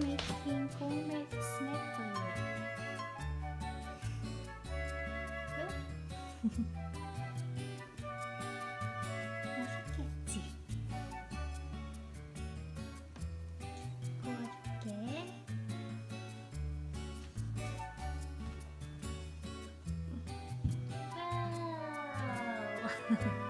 making homemade snack for you. Ha ha.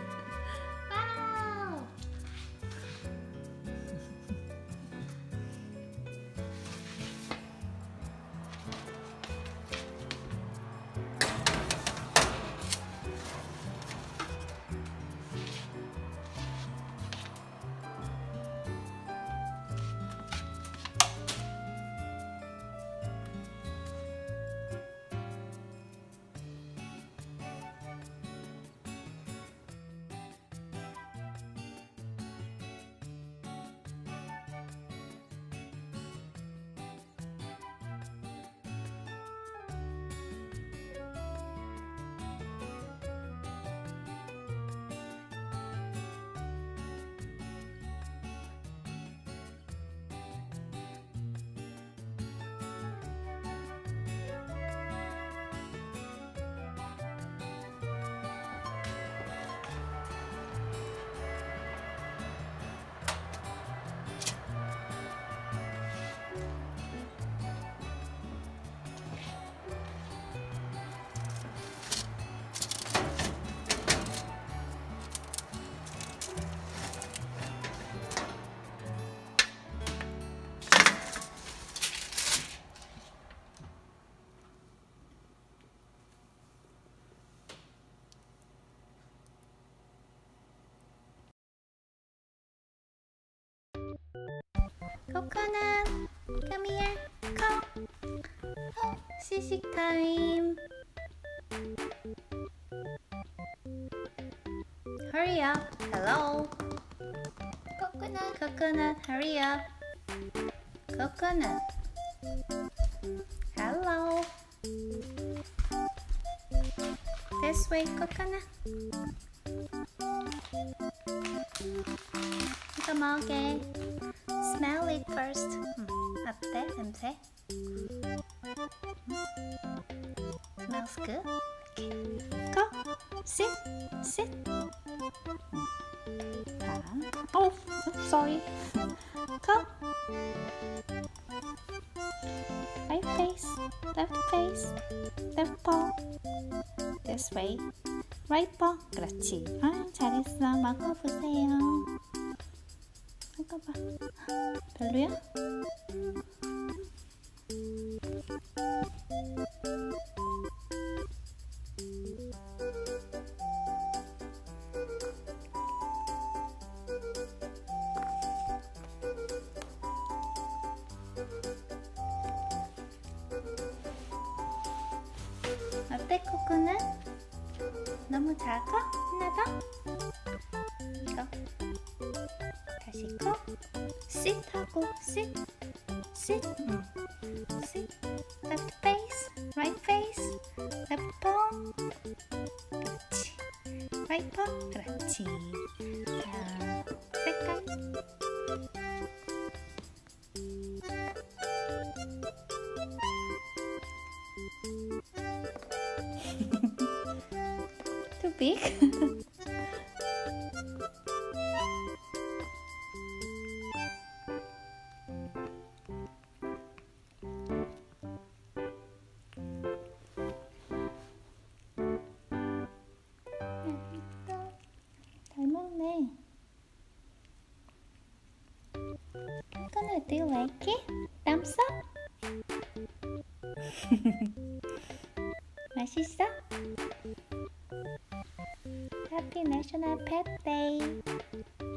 Oh, sisig time. Hurry up. Hello. Coconut, coconut, hurry up. Coconut. Hello. This way, coconut. 이거 먹게. Smell it first. 음, 어때 냄새? Smells good. Okay. Go. Sit. Sit. 자. Oh, sorry. Go. Right face. Left face. Left paw. This way. Right paw. 그렇지. 아, 잘했어. 먹어보세요. 먹어봐. 별로야? 너무 작아? 하나 더? 이거 다시 코 sit 하고 sit sit 응. sit left face right face left paw 그렇지 right paw 그렇지 자 색깔 먹네. Gonna do like it? Thumbs up? 맛있어? Happy National Pet Day.